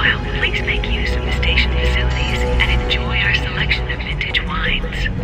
while, please make use of the station facilities and enjoy our selection of vintage wines.